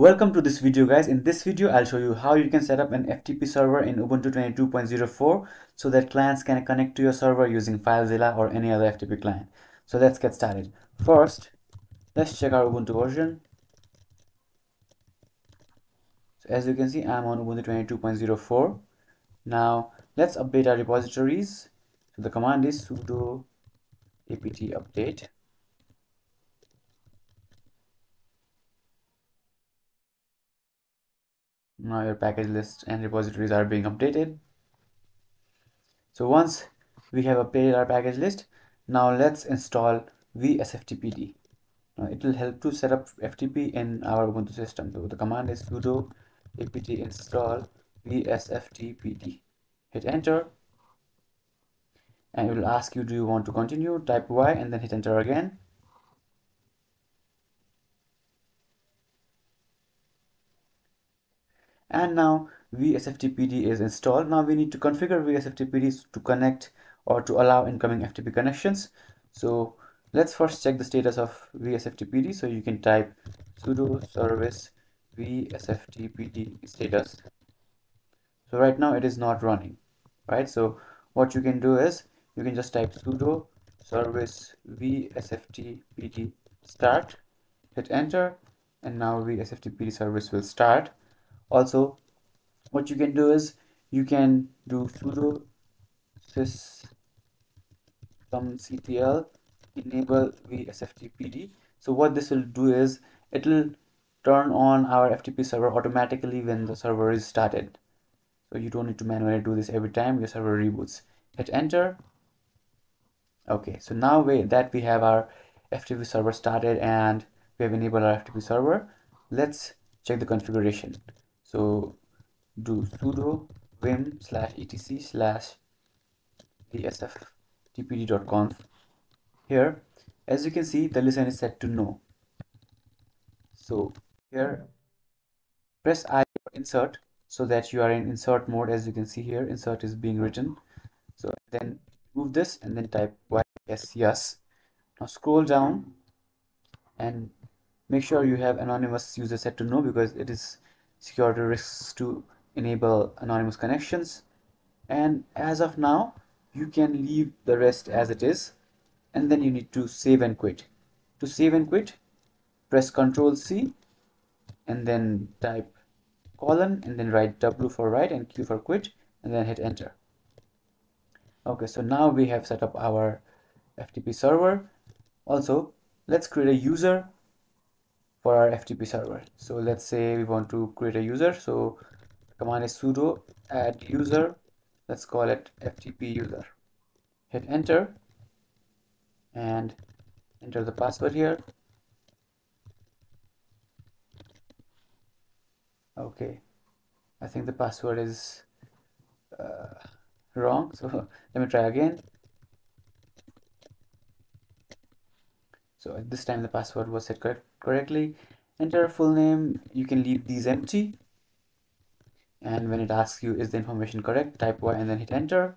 Welcome to this video guys. In this video, I'll show you how you can set up an FTP server in Ubuntu 22.04 so that clients can connect to your server using FileZilla or any other FTP client. So let's get started. First, let's check our Ubuntu version. So as you can see, I'm on Ubuntu 22.04. Now let's update our repositories. So the command is sudo apt update now your package list and repositories are being updated. So once we have updated our package list now let's install vsftpd now it will help to set up ftp in our ubuntu system. So the command is sudo apt install vsftpd hit enter. And it will ask you do you want to continue? Type y and then hit enter again and now vsftpd is installed. Now we need to configure vsftpd to connect or to allow incoming ftp connections. So let's first check the status of vsftpd so you can type sudo service vsftpd status. So right now it is not running right? So what you can do is you can just type sudo service vsftpd start hit enter and now vsftpd service will start also what you can do is you can do sudo systemctl enable vsftpd so what this will do is it will turn on our ftp server automatically when the server is started. So you don't need to manually do this every time your server reboots. Hit enter. Okay so now we, that we have our ftp server started and we have enabled our ftp server. Let's check the configuration so do sudo vim slash etc slash vsftpd.conf here. As you can see the listen is set to no. So here press i for insert so that you are in insert mode as you can see here. Insert is being written. So then move this and then type yes yes. Now scroll down and make sure you have anonymous user set to no because it is security risks to enable anonymous connections. And as of now you can leave the rest as it is. And then you need to save and quit. To save and quit press ctrl c and then type colon and then write w for write and q for quit and then hit enter. Okay so now we have set up our ftp server. Also let's create a user for our FTP server. So let's say we want to create a user. So command is sudo add user. Let's call it FTP user. Hit enter and enter the password here. Okay, I think the password is uh, wrong. So let me try again. So at this time the password was set correct correctly. Enter a full name. You can leave these empty. And when it asks you is the information correct? type y and then hit enter.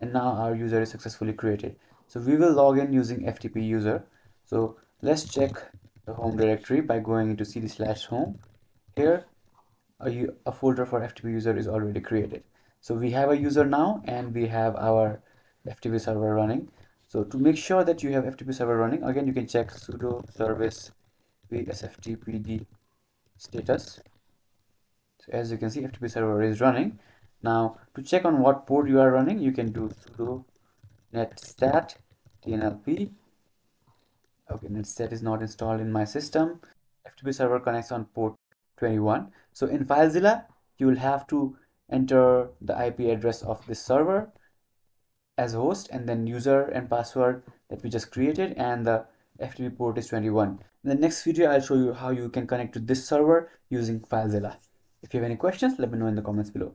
And now our user is successfully created. So we will log in using ftp user. So let's check the home directory by going into cd slash home. Here a, a folder for ftp user is already created. So we have a user now and we have our ftp server running so to make sure that you have ftp server running again you can check sudo service vsftpd status. So as you can see ftp server is running. Now to check on what port you are running you can do sudo netstat tnlp. Okay netstat is not installed in my system. Ftp server connects on port 21 so in filezilla you will have to enter the ip address of this server as host and then user and password that we just created and the FTP port is 21. In the next video, I'll show you how you can connect to this server using FileZilla. If you have any questions, let me know in the comments below.